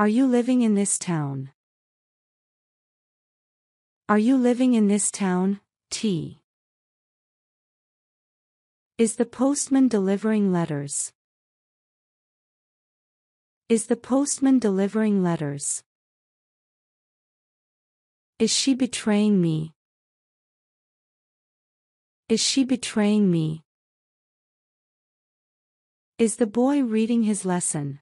Are you living in this town? Are you living in this town, T? Is the postman delivering letters? Is the postman delivering letters? Is she betraying me? Is she betraying me? Is the boy reading his lesson?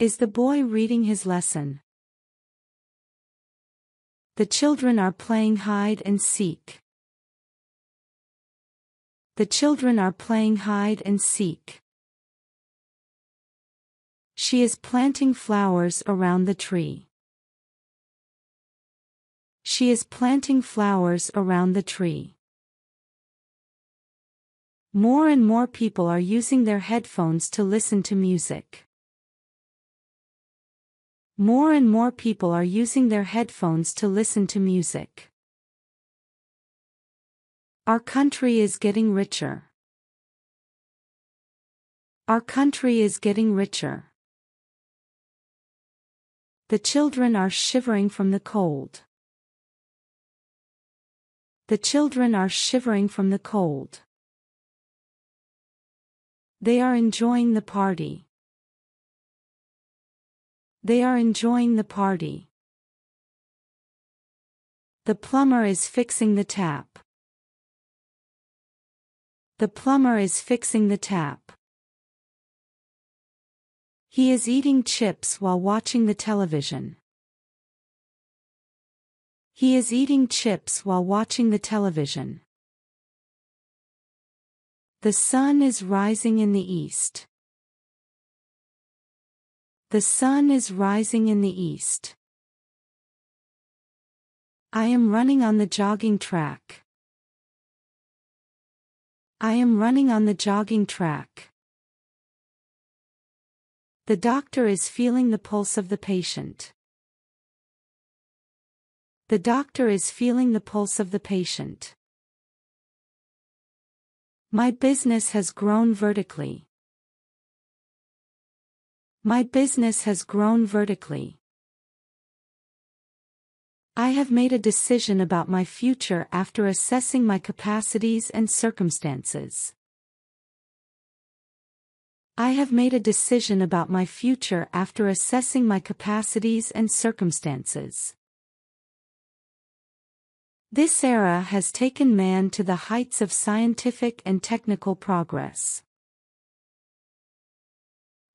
Is the boy reading his lesson? The children are playing hide and seek. The children are playing hide and seek. She is planting flowers around the tree. She is planting flowers around the tree. More and more people are using their headphones to listen to music. More and more people are using their headphones to listen to music. Our country is getting richer. Our country is getting richer. The children are shivering from the cold. The children are shivering from the cold. They are enjoying the party. They are enjoying the party. The plumber is fixing the tap. The plumber is fixing the tap. He is eating chips while watching the television. He is eating chips while watching the television. The sun is rising in the east. The sun is rising in the east. I am running on the jogging track. I am running on the jogging track. The doctor is feeling the pulse of the patient. The doctor is feeling the pulse of the patient. My business has grown vertically. My business has grown vertically. I have made a decision about my future after assessing my capacities and circumstances. I have made a decision about my future after assessing my capacities and circumstances. This era has taken man to the heights of scientific and technical progress.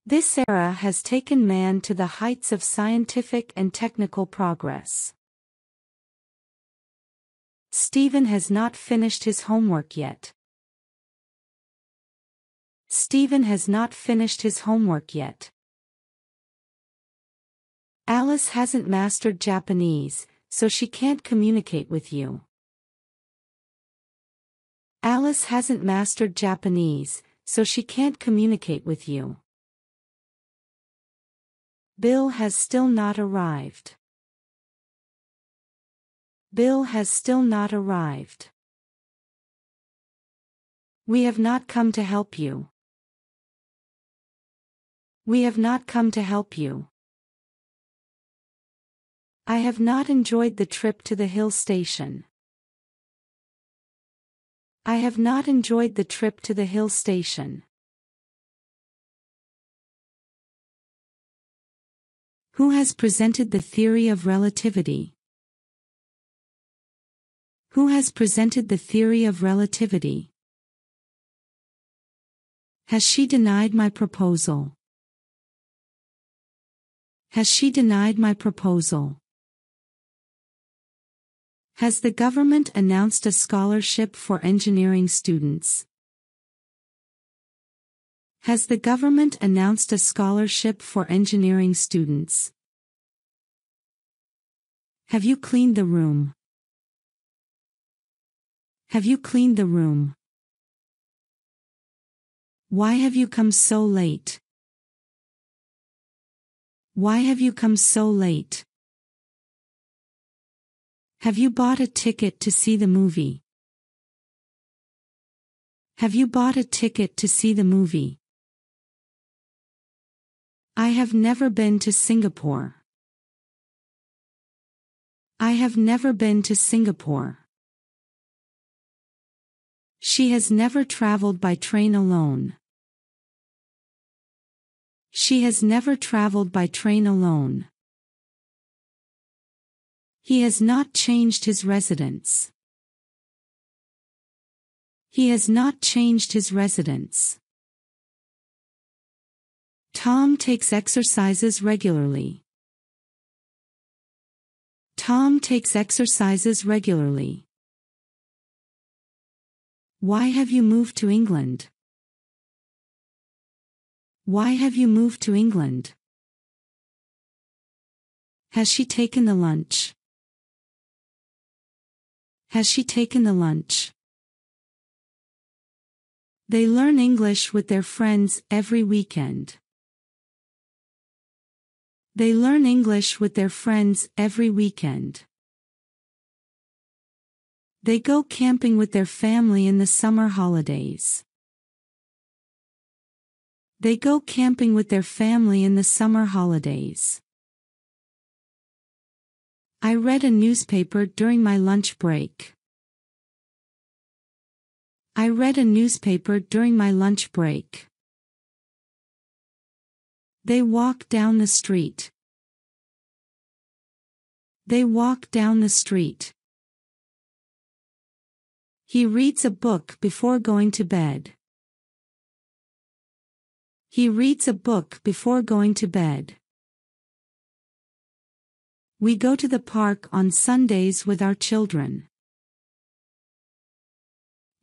This era has taken man to the heights of scientific and technical progress. Stephen has not finished his homework yet. Stephen has not finished his homework yet. Alice hasn't mastered Japanese, so she can't communicate with you. Alice hasn't mastered Japanese, so she can't communicate with you. Bill has still not arrived. Bill has still not arrived. We have not come to help you. We have not come to help you. I have not enjoyed the trip to the hill station. I have not enjoyed the trip to the hill station. Who has presented the theory of relativity? Who has presented the theory of relativity? Has she denied my proposal? Has she denied my proposal? Has the government announced a scholarship for engineering students? Has the government announced a scholarship for engineering students? Have you cleaned the room? Have you cleaned the room? Why have you come so late? Why have you come so late? Have you bought a ticket to see the movie? Have you bought a ticket to see the movie? I have never been to Singapore. I have never been to Singapore. She has never traveled by train alone. She has never traveled by train alone. He has not changed his residence. He has not changed his residence. Tom takes exercises regularly. Tom takes exercises regularly. Why have you moved to England? Why have you moved to England? Has she taken the lunch? Has she taken the lunch? They learn English with their friends every weekend. They learn English with their friends every weekend. They go camping with their family in the summer holidays. They go camping with their family in the summer holidays. I read a newspaper during my lunch break. I read a newspaper during my lunch break. They walk down the street. They walk down the street. He reads a book before going to bed. He reads a book before going to bed. We go to the park on Sundays with our children.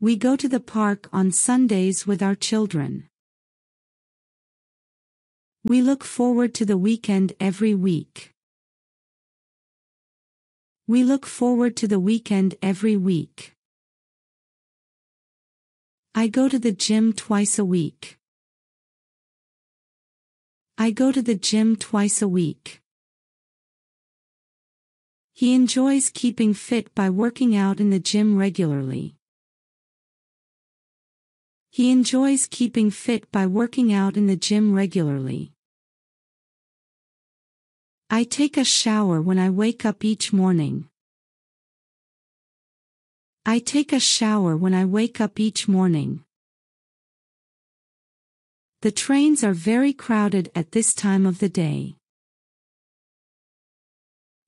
We go to the park on Sundays with our children. We look forward to the weekend every week. We look forward to the weekend every week. I go to the gym twice a week. I go to the gym twice a week. He enjoys keeping fit by working out in the gym regularly. He enjoys keeping fit by working out in the gym regularly. I take a shower when I wake up each morning. I take a shower when I wake up each morning. The trains are very crowded at this time of the day.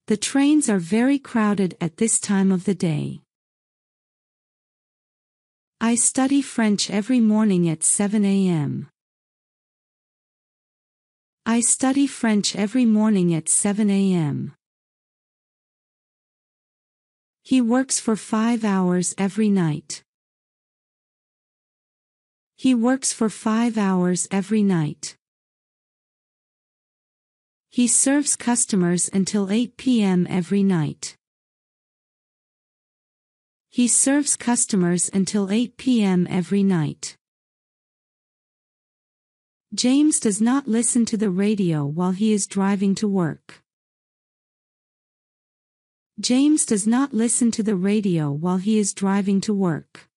The trains are very crowded at this time of the day. I study French every morning at 7 a.m. I study French every morning at 7 a.m. He works for five hours every night. He works for five hours every night. He serves customers until 8 p.m. every night. He serves customers until 8 p.m. every night. James does not listen to the radio while he is driving to work. James does not listen to the radio while he is driving to work.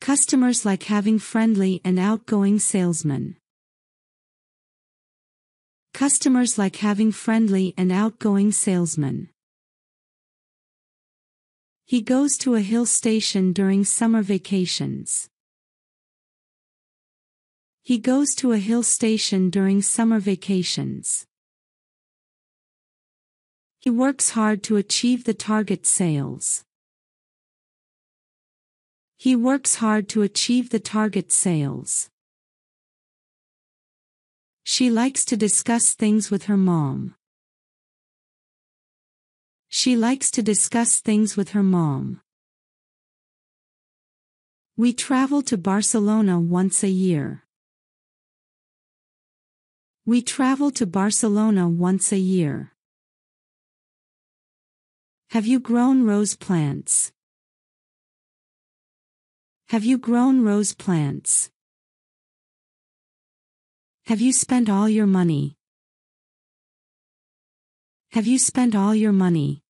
Customers like having friendly and outgoing salesmen. Customers like having friendly and outgoing salesmen. He goes to a hill station during summer vacations. He goes to a hill station during summer vacations. He works hard to achieve the target sales. He works hard to achieve the target sales. She likes to discuss things with her mom. She likes to discuss things with her mom. We travel to Barcelona once a year. We travel to Barcelona once a year. Have you grown rose plants? Have you grown rose plants? Have you spent all your money? Have you spent all your money?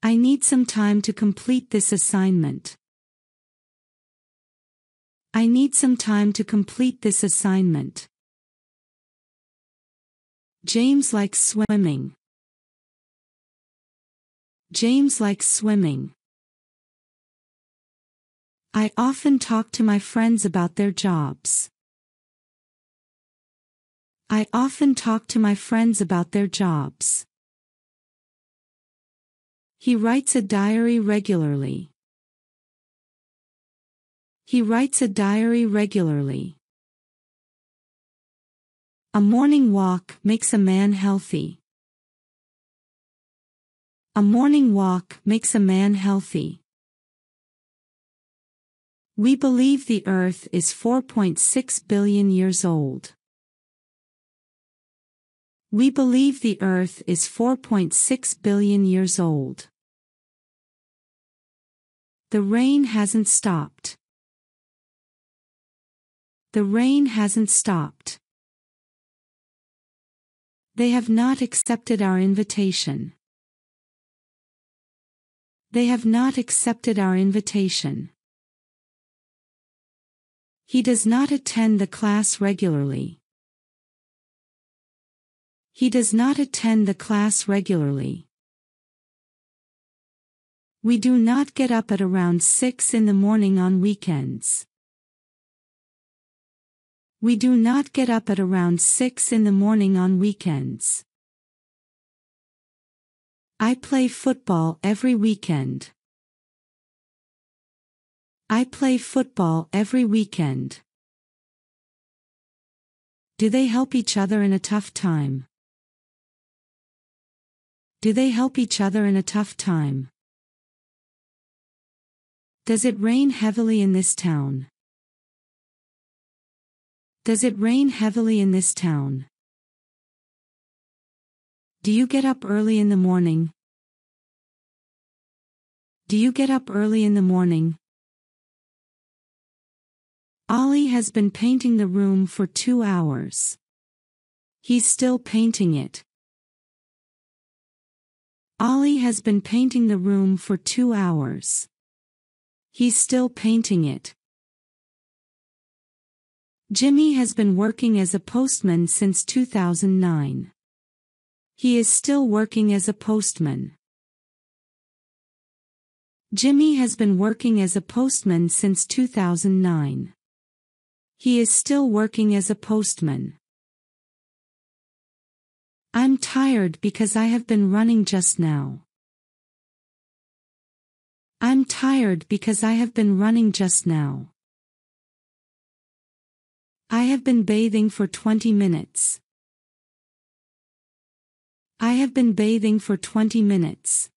I need some time to complete this assignment. I need some time to complete this assignment. James likes swimming. James likes swimming. I often talk to my friends about their jobs. I often talk to my friends about their jobs. He writes a diary regularly. He writes a diary regularly. A morning walk makes a man healthy. A morning walk makes a man healthy. We believe the Earth is 4.6 billion years old. We believe the Earth is 4.6 billion years old. The rain hasn't stopped. The rain hasn't stopped. They have not accepted our invitation. They have not accepted our invitation. He does not attend the class regularly. He does not attend the class regularly. We do not get up at around 6 in the morning on weekends. We do not get up at around 6 in the morning on weekends. I play football every weekend. I play football every weekend. Do they help each other in a tough time? Do they help each other in a tough time? Does it rain heavily in this town? Does it rain heavily in this town? Do you get up early in the morning? Do you get up early in the morning? Ollie has been painting the room for two hours. He's still painting it. Ollie has been painting the room for two hours. He's still painting it. Jimmy has been working as a postman since 2009. He is still working as a postman. Jimmy has been working as a postman since 2009. He is still working as a postman. I'm tired because I have been running just now. I'm tired because I have been running just now. I have been bathing for 20 minutes. I have been bathing for 20 minutes.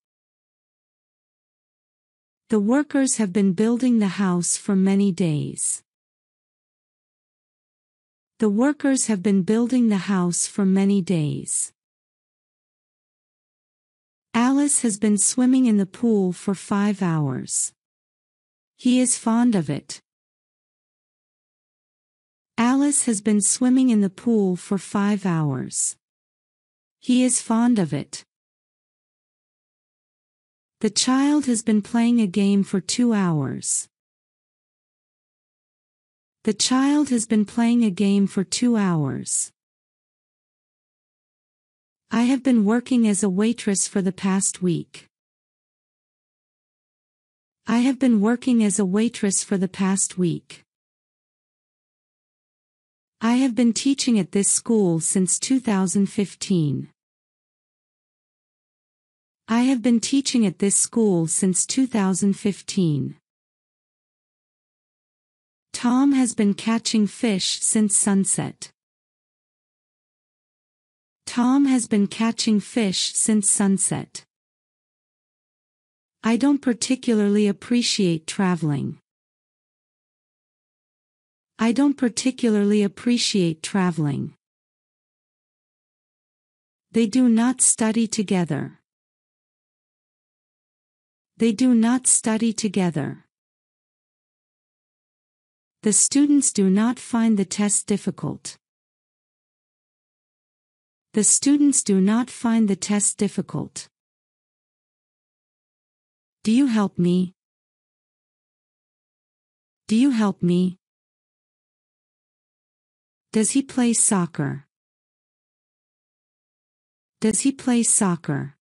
The workers have been building the house for many days. The workers have been building the house for many days. Alice has been swimming in the pool for five hours. He is fond of it. Alice has been swimming in the pool for five hours. He is fond of it. The child has been playing a game for two hours. The child has been playing a game for two hours. I have been working as a waitress for the past week. I have been working as a waitress for the past week. I have been teaching at this school since 2015. I have been teaching at this school since 2015. Tom has been catching fish since sunset. Tom has been catching fish since sunset. I don't particularly appreciate traveling. I don't particularly appreciate traveling. They do not study together. They do not study together. The students do not find the test difficult. The students do not find the test difficult. Do you help me? Do you help me? Does he play soccer? Does he play soccer?